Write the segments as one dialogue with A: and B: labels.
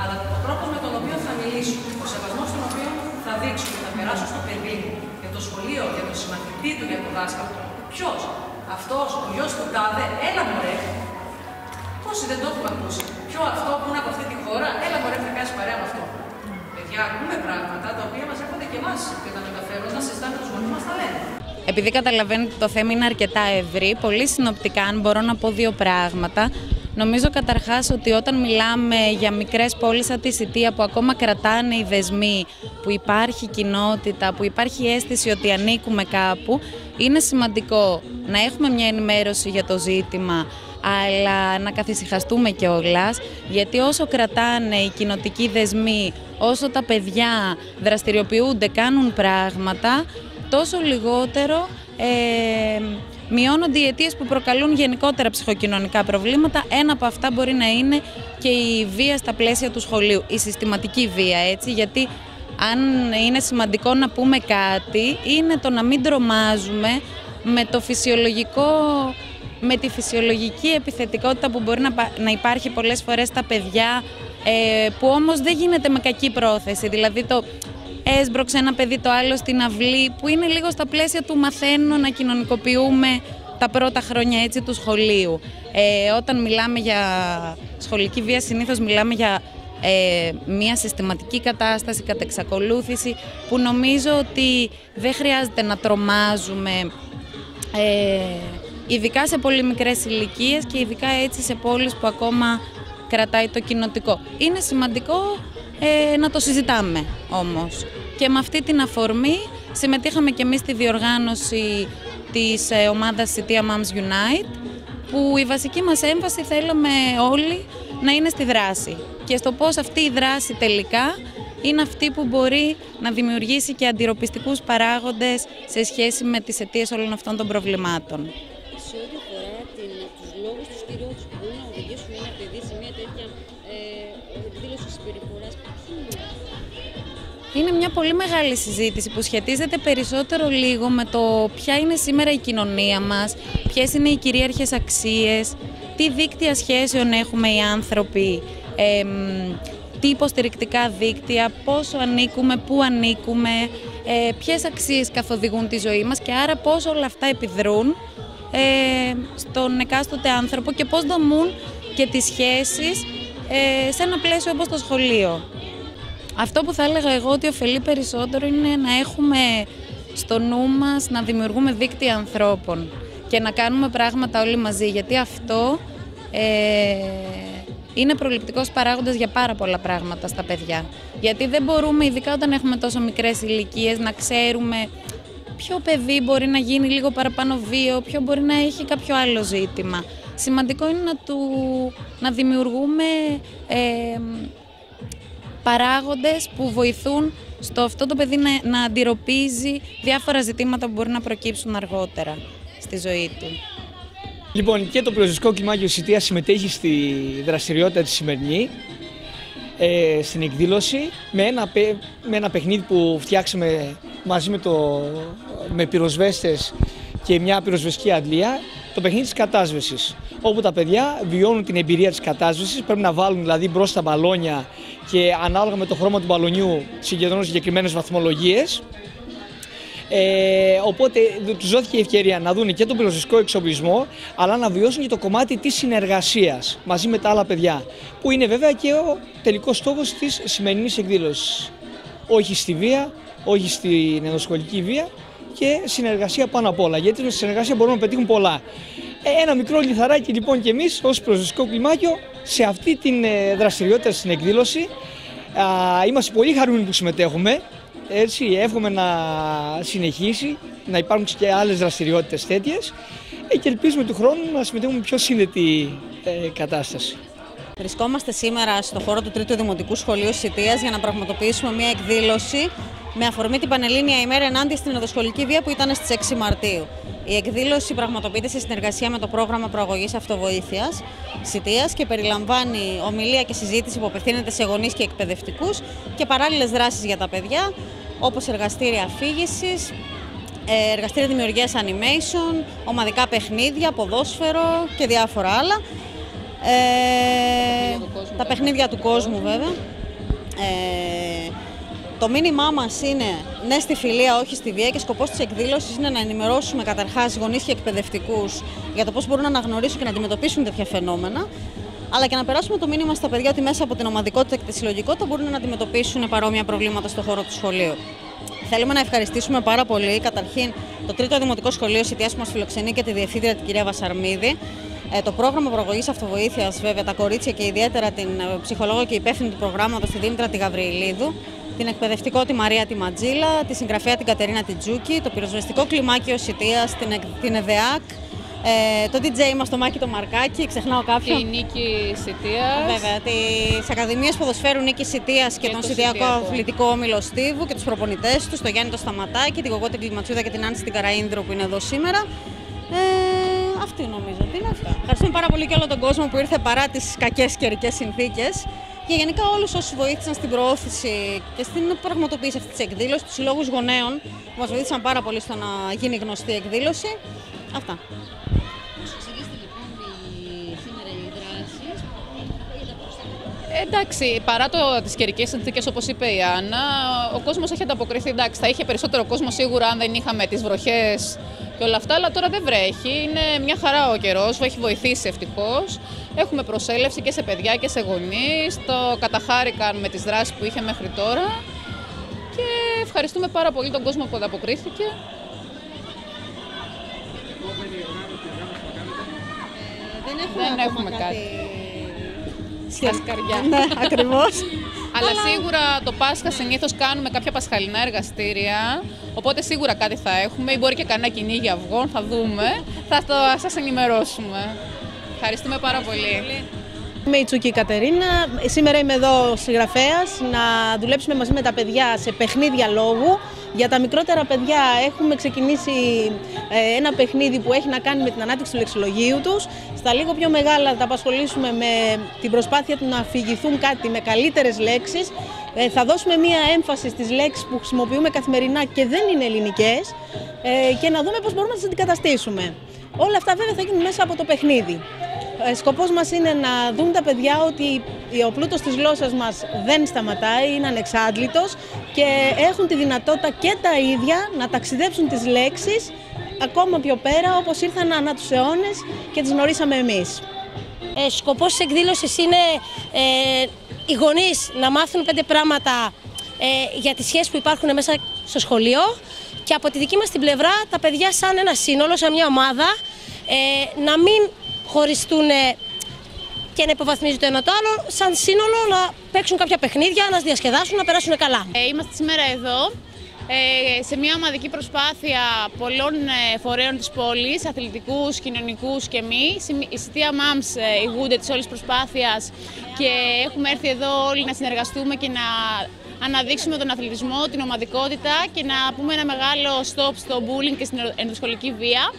A: Αλλά ο τρόπος με τον οποίο θα μιλήσω, ο σεβασμός τον οποίο θα δείξω και θα περάσω στο παιδί μου, για το σχολείο, για το συμμαθητή του, για το δάσκαλο του. Ποιος, αυτός, ο γιος του τάδε, έλα μωρέ. Πόσοι δεν το έχουμε ακούσει; Ποιο αυτό που είναι από αυτή τη χώρα, έλα μωρέ θα κάνεις παρέα με αυτό. Παιδιά, ακούμε πράγματα τα οποία μας έρχονται και εμάς και τα μεταφέρουν όταν συζητάμε του γονεί μας τα λένε.
B: Επειδή καταλαβαίνετε το θέμα είναι αρκετά ευρύ, πολύ συνοπτικά αν μπορώ να πω δύο πράγματα. Νομίζω καταρχάς ότι όταν μιλάμε για μικρές πόλεις σαν τη Σιτία που ακόμα κρατάνε οι δεσμοί, που υπάρχει κοινότητα, που υπάρχει αίσθηση ότι ανήκουμε κάπου, είναι σημαντικό να έχουμε μια ενημέρωση για το ζήτημα, αλλά να καθησυχαστούμε κιόλας, γιατί όσο κρατάνε οι κοινοτικοί δεσμοί, όσο τα παιδιά δραστηριοποιούνται, κάνουν πράγματα, τόσο λιγότερο ε, μειώνονται οι αιτίες που προκαλούν γενικότερα ψυχοκοινωνικά προβλήματα. Ένα από αυτά μπορεί να είναι και η βία στα πλαίσια του σχολείου, η συστηματική βία, έτσι, γιατί αν είναι σημαντικό να πούμε κάτι, είναι το να μην τρομάζουμε με το φυσιολογικό με τη φυσιολογική επιθετικότητα που μπορεί να υπάρχει πολλές φορές στα παιδιά, ε, που όμως δεν γίνεται με κακή πρόθεση. Δηλαδή το έσбροξε ένα παιδί το άλλο στην αυλή, που είναι λίγο στα πλαίσια του μαθαίνω να κοινωνικοποιούμε τα πρώτα χρόνια έτσι του σχολείου. Ε, όταν μιλάμε για σχολική βία συνήθως μιλάμε για ε, μια συστηματική κατάσταση κατά εξακολούθηση που νομίζω ότι δεν χρειάζεται να τρομάζουμε ε, ειδικά σε πολύ μικρές ηλικίες και ειδικά έτσι σε πόλεις που ακόμα κρατάει το κοινοτικό. Είναι σημαντικό ε, να το συζητάμε όμως. Και με αυτή την αφορμή συμμετείχαμε και εμείς στη διοργάνωση της ε, ομάδας City Moms Unite που η βασική μας έμφαση θέλουμε όλοι να είναι στη δράση και στο πώς αυτή η δράση τελικά είναι αυτή που μπορεί να δημιουργήσει και αντιρροπιστικούς παράγοντες σε σχέση με τις αιτίες όλων αυτών των προβλημάτων. Είναι μια πολύ μεγάλη συζήτηση που σχετίζεται περισσότερο λίγο με το ποια είναι σήμερα η κοινωνία μας, ποιες είναι οι κυρίαρχες αξίες, τι δίκτυα σχέσεων έχουμε οι άνθρωποι, ε, τι υποστηρικτικά δίκτυα, πόσο ανήκουμε, πού ανήκουμε, ε, ποιες αξίες καθοδηγούν τη ζωή μας και άρα πώς όλα αυτά επιδρούν ε, στον εκάστοτε άνθρωπο και πώς δομούν και τις σχέσεις ε, σε ένα πλαίσιο όπως το σχολείο. Αυτό που θα έλεγα εγώ ότι ωφελεί περισσότερο είναι να έχουμε στο νου μας να δημιουργούμε δίκτυα ανθρώπων και να κάνουμε πράγματα όλοι μαζί, γιατί αυτό ε, είναι προληπτικός παράγοντας για πάρα πολλά πράγματα στα παιδιά. Γιατί δεν μπορούμε, ειδικά όταν έχουμε τόσο μικρές ηλικίες, να ξέρουμε ποιο παιδί μπορεί να γίνει λίγο παραπάνω βίο, ποιο μπορεί να έχει κάποιο άλλο ζήτημα. Σημαντικό είναι να, του, να δημιουργούμε ε, παράγοντες που βοηθούν στο αυτό το παιδί να, να αντιρροπίζει διάφορα ζητήματα που μπορεί να προκύψουν αργότερα στη ζωή του.
C: Λοιπόν, και το Πυροσβεστικό Κλιμάκιο Σιτία συμμετέχει στη δραστηριότητα της σημερινή, ε, στην εκδήλωση, με ένα, με ένα παιχνίδι που φτιάξαμε μαζί με, το, με πυροσβέστες και μια πυροσβεστική αντλία, το παιχνίδι της κατάσβεσης, όπου τα παιδιά βιώνουν την εμπειρία της κατάσβεσης, πρέπει να βάλουν δηλαδή μπρος τα μπαλόνια και ανάλογα με το χρώμα του μπαλονιού συγκεντρώνουν συγκεκριμένες βαθμολογίες ε, οπότε τους δόθηκε η ευκαιρία να δουν και τον πυροσβεστικό εξοπλισμό, αλλά να βιώσουν και το κομμάτι της συνεργασίας μαζί με τα άλλα παιδιά. Που είναι βέβαια και ο τελικός στόχος της σημερινής εκδήλωσης. Όχι στη βία, όχι στην ενδοσχολική βία και συνεργασία πάνω απ' όλα. Γιατί με συνεργασία μπορούμε να πετύχουν πολλά. Ε, ένα μικρό λιθαράκι λοιπόν και εμείς ως πυροσβεστικό κλιμάκιο σε αυτή την ε, δραστηριότητα στην εκδήλωση. Είμαστε πολύ χαρούμενοι που συμμετέχουμε. Έτσι, εύχομαι να συνεχίσει, να υπάρχουν και άλλες δραστηριότητες τέτοιες ε, και ελπίζουμε του χρόνου να συμμετέχουμε πιο σύνδετη ε, κατάσταση.
D: Βρισκόμαστε σήμερα στο χώρο του Τρίτου Δημοτικού Σχολείου Σιτίας για να πραγματοποιήσουμε μια εκδήλωση με αφορμή την Πανελλήνια ημέρα ενάντια στην ενδοσχολική βία που ήταν στις 6 Μαρτίου. Η εκδήλωση πραγματοποιείται σε συνεργασία με το πρόγραμμα προαγωγής αυτοβοήθειας Σιτίας και περιλαμβάνει ομιλία και συζήτηση που απευθύνεται σε γονείς και εκπαιδευτικούς και παράλληλες δράσεις για τα παιδιά όπως εργαστήρια αφήγησης, ε, εργαστήρια δημιουργίας animation, ομαδικά παιχνίδια, ποδόσφαιρο και διάφορα άλλα. Ε,
B: του κόσμου,
D: τα
B: βέβαια.
D: παιχνίδια του κόσμου βέβαια. Ε, το μήνυμά μας είναι ναι στη φιλία, όχι στη βία και σκοπός της εκδήλωσης είναι να ενημερώσουμε καταρχάς γονείς και εκπαιδευτικούς για το πώς μπορούν να αναγνωρίσουν και να αντιμετωπίσουν τέτοια φαινόμενα. Αλλά και να περάσουμε το μήνυμα στα παιδιά ότι μέσα από την ομαδικότητα και τη συλλογικότητα μπορούν να αντιμετωπίσουν παρόμοια προβλήματα στον χώρο του σχολείου. Θέλουμε να ευχαριστήσουμε πάρα πολύ καταρχήν το Τρίτο Δημοτικό Σχολείο Σιτιάς που μας φιλοξενεί και τη Διευθύντρια την κυρία Βασαρμίδη. Ε, το πρόγραμμα προγωγή αυτοβοήθειας, βέβαια, τα κορίτσια και ιδιαίτερα την ε, ψυχολόγο και υπεύθυνη του προγράμματος, τη Δήμητρα τη Γαβριηλίδου, την εκπαιδευτικό τη Μαρία τη Ματζίλα, τη συγγραφέα την Κατερίνα Τιτζούκη, το πυροσβεστικό κλιμάκιο Σιτία, την, εκ- την ΕΔΕΑΚ, ε, το DJ μας το Μάκη το Μαρκάκι, ξεχνάω
B: Και
D: κάποιον.
B: η Νίκη Σιτίας.
D: Βέβαια, τις Ακαδημίες Ποδοσφαίρου Νίκης Σιτία και,
B: Και
D: τον
B: το
D: Σιτιακό
B: Σιτιακό.
D: Αθλητικό Όμιλο Στίβου και τους προπονητές τους, τον Γιάννη το Σταματάκη, την Κογό την Κλιματσούδα και την Άνση την Καραίνδρο που είναι εδώ σήμερα. Ε, αυτή νομίζω ότι είναι. Ευχαριστούμε πάρα πολύ και όλο τον κόσμο που ήρθε παρά τις κακές καιρικές συνθήκες. Και γενικά όλους όσους βοήθησαν στην προώθηση και στην πραγματοποίηση αυτής της εκδήλωσης, τους συλλόγους γονέων που μας βοήθησαν πάρα πολύ στο να γίνει γνωστή η εκδήλωση. Αυτά.
E: Μας εξηγήσετε λοιπόν οι, σήμερα οι δράσεις; Για τα προστατεύματα.
B: Εντάξει, παρά το, τις καιρικές συνθήκες όπως είπε η Άννα, ο κόσμος έχει ανταποκριθεί. Εντάξει, θα είχε περισσότερο κόσμο σίγουρα αν δεν είχαμε τις βροχές και όλα αυτά, αλλά τώρα δεν βρέχει. Είναι μια χαρά ο καιρός, έχει βοηθήσει ευτυχώς. Έχουμε προσέλευση και σε παιδιά και σε γονείς. Το καταχάρηκαν με τις δράσεις που είχε μέχρι τώρα. Και ευχαριστούμε πάρα πολύ τον κόσμο που ανταποκρίθηκε.
D: Δεν έχουμε,
B: Δεν
D: ακόμα
B: έχουμε κάτι.
D: Σχε-
B: Σκαριά.
D: ναι, ακριβώς.
B: Αλλά σίγουρα το Πάσχα συνήθως κάνουμε κάποια πασχαλινά εργαστήρια. Οπότε σίγουρα κάτι θα έχουμε ή μπορεί και κανένα κυνήγι αυγών, θα δούμε. Θα το σας ενημερώσουμε. Ευχαριστούμε πάρα πολύ.
F: Είμαι η Τσούκη Κατερίνα. Σήμερα είμαι εδώ συγγραφέας να δουλέψουμε μαζί με τα παιδιά σε παιχνίδια λόγου. Για τα μικρότερα παιδιά έχουμε ξεκινήσει ε, ένα παιχνίδι που έχει να κάνει με την ανάπτυξη του λεξιλογίου τους. Στα λίγο πιο μεγάλα θα τα απασχολήσουμε με την προσπάθεια του να αφηγηθούν κάτι με καλύτερες λέξεις. Ε, θα δώσουμε μία έμφαση στις λέξεις που χρησιμοποιούμε καθημερινά και δεν είναι ελληνικές ε, και να δούμε πώς μπορούμε να τις αντικαταστήσουμε. Όλα αυτά βέβαια θα γίνουν μέσα από το παιχνίδι. Ε, Σκοπός μας είναι να δουν τα παιδιά ότι ο πλούτος της γλώσσας μας δεν σταματάει, είναι ανεξάντλητος και έχουν τη δυνατότητα και τα ίδια να ταξιδέψουν τις λέξεις ακόμα πιο πέρα όπως ήρθαν ανά τους αιώνες και τις γνωρίσαμε εμείς.
G: Ε, σκοπός της εκδήλωσης είναι ε, οι γονείς να μάθουν πέντε πράγματα ε, για τις σχέσεις που υπάρχουν μέσα στο σχολείο και από τη δική μας την πλευρά τα παιδιά σαν ένα σύνολο, σαν μια ομάδα ε, να μην χωριστούν ε, και να υποβαθμίζουν το ένα το άλλο, σαν σύνολο να παίξουν κάποια παιχνίδια, να διασκεδάσουν, να περάσουν καλά.
H: Ε, είμαστε σήμερα εδώ ε, σε μια ομαδική προσπάθεια πολλών ε, φορέων της πόλης, αθλητικούς, κοινωνικούς και μη. Συμ- Η Σιτία ΜΑΜΣ ε, ηγούνται της όλης προσπάθειας και έχουμε έρθει εδώ όλοι να συνεργαστούμε και να αναδείξουμε τον αθλητισμό, την ομαδικότητα και να πούμε ένα μεγάλο stop στο bullying και στην ενδοσχολική βία.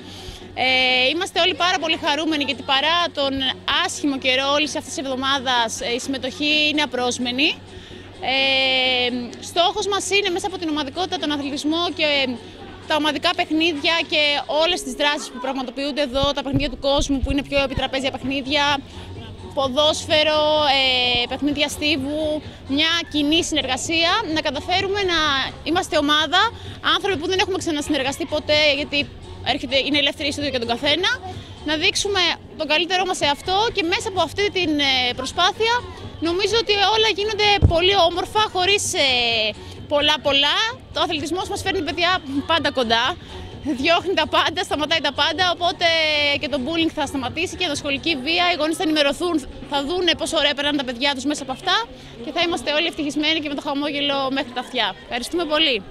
H: Ε, είμαστε όλοι πάρα πολύ χαρούμενοι γιατί παρά τον άσχημο καιρό όλης αυτής της εβδομάδας ε, η συμμετοχή είναι απρόσμενη. Ε, στόχος μας είναι μέσα από την ομαδικότητα, τον αθλητισμό και τα ομαδικά παιχνίδια και όλες τις δράσεις που πραγματοποιούνται εδώ, τα παιχνίδια του κόσμου που είναι πιο επιτραπέζια παιχνίδια, ποδόσφαιρο, ε, παιχνίδια στίβου, μια κοινή συνεργασία, να καταφέρουμε να είμαστε ομάδα, άνθρωποι που δεν έχουμε ξανασυνεργαστεί ποτέ γιατί έρχεται, είναι ελεύθερη είσοδο για τον καθένα, να δείξουμε τον καλύτερό μας σε αυτό και μέσα από αυτή την ε, προσπάθεια νομίζω ότι όλα γίνονται πολύ όμορφα, χωρίς ε, πολλά πολλά. Το αθλητισμός μας φέρνει παιδιά πάντα κοντά, διώχνει τα πάντα, σταματάει τα πάντα, οπότε και το bullying θα σταματήσει και η σχολική βία, οι γονείς θα ενημερωθούν, θα δούνε πόσο ωραία περνάνε τα παιδιά τους μέσα από αυτά και θα είμαστε όλοι ευτυχισμένοι και με το χαμόγελο μέχρι τα αυτιά. Ευχαριστούμε πολύ.